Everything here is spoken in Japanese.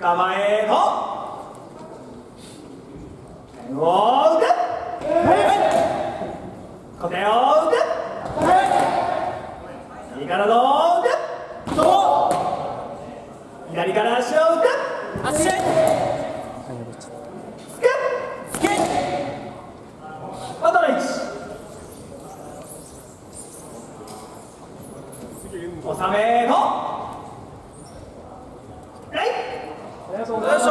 構えの点を打て。小手を打て。右から打て。どう左から足を打て。足。めの That's all.